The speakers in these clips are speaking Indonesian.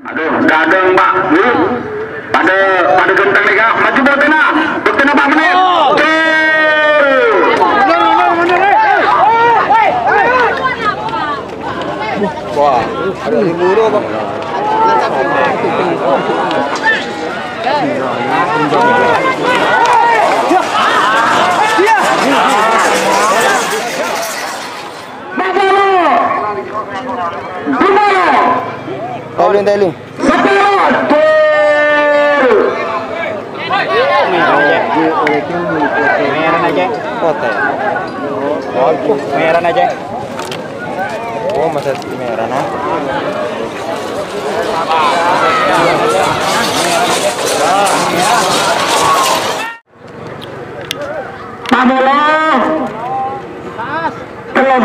Aduh, dadeng Pak. Bu. Pada nih Kak. Maju. Botina Pak menit. Wah, ada? Tailing, tailing. Meron aja. Kote. Oh, meron aja. Oh, masa merah nah. Pak Bolo. Kalau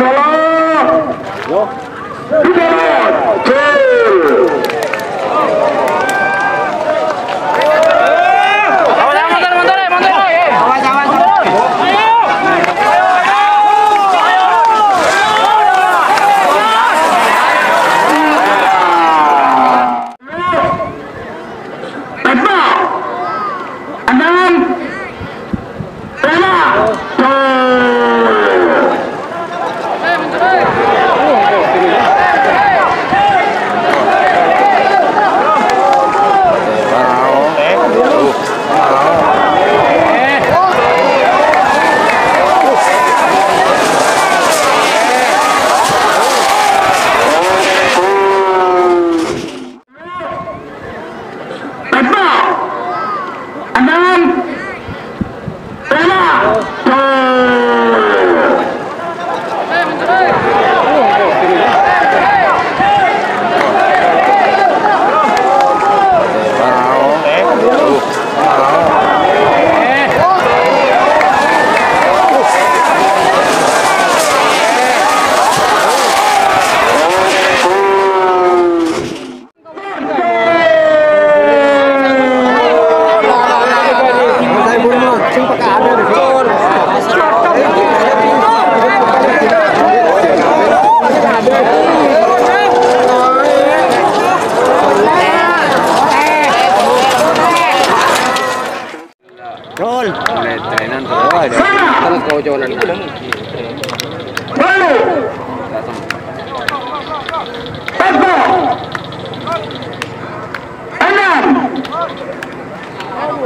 Enam.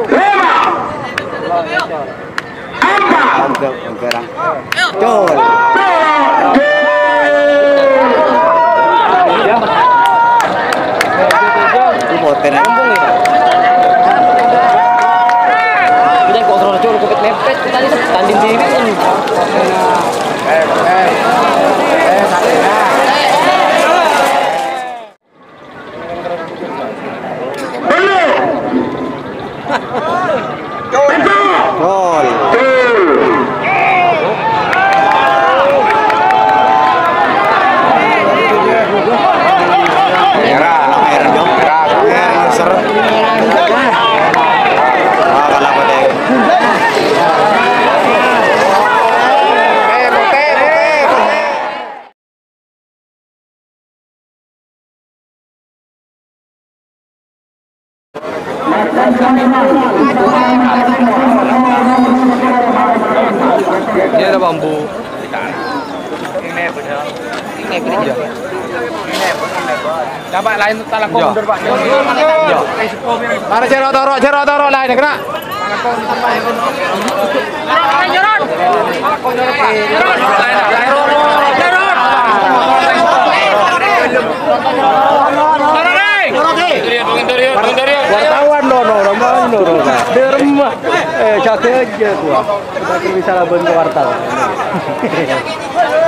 Lima. Empat. Agak gerang. Jol. Ini boten aja bung ya. Kita kontrol jol kupit mepet kita ini tanding diri kan. Jol. Ini ada bambu. Dapat lain tak laku mundur Pak. Mana toro, toro lain kena. wartawan dono ramai dono di rumah eh jaga aja gua kita bisa labuin ke wartawan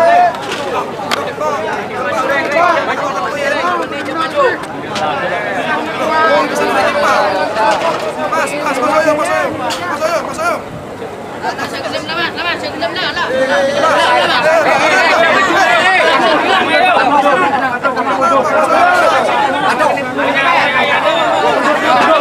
Ada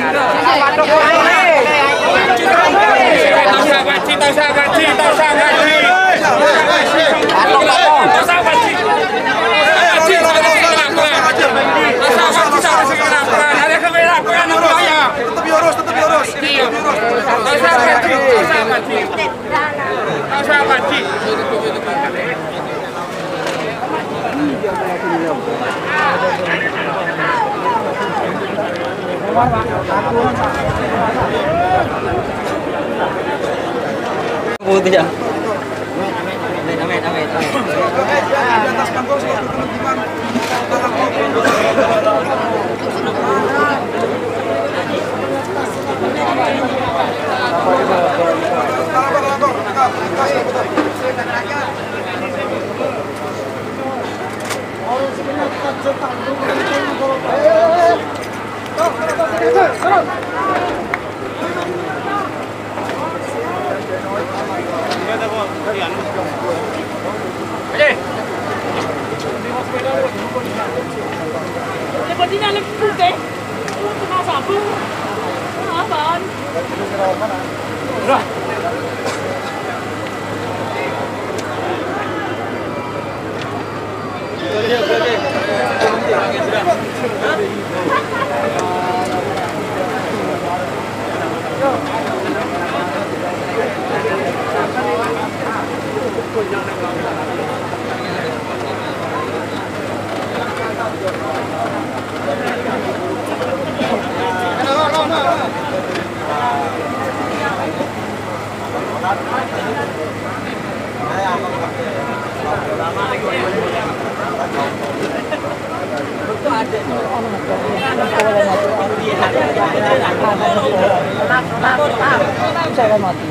diurus. Putih ya. Di atas panggung sudah teman-teman. Lepas ini ada putih. Kena sabu. Apaan? Saya mati.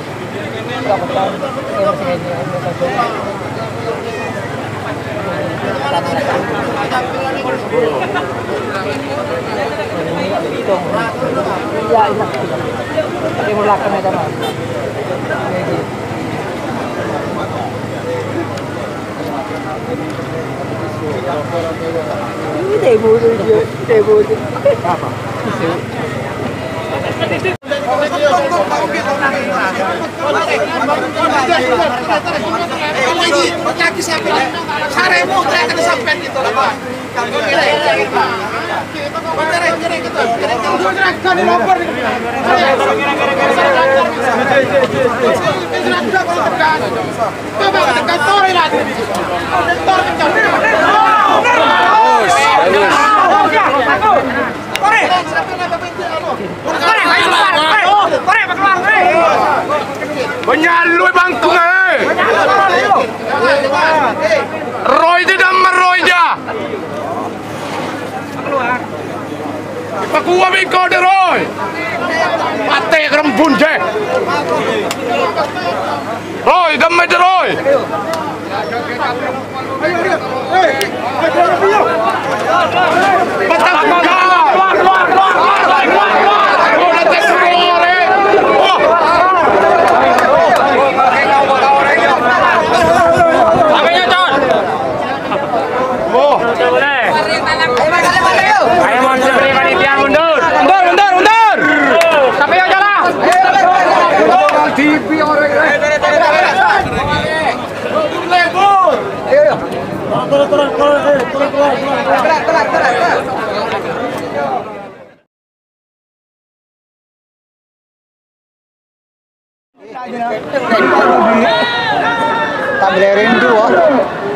Ini demo dia, demo dia. Menyalui bangkung eh. Roy tidak Mà cua mình có được rồi. Mà tệ cái đồng vùn chê Rồi đâm mấy được rồi. Mà tao không có Tak boleh ah.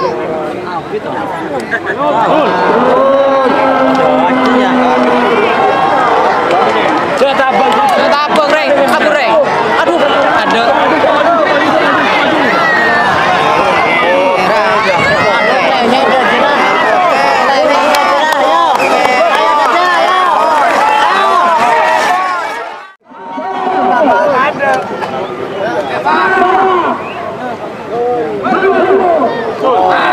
Ada. Good. Oh.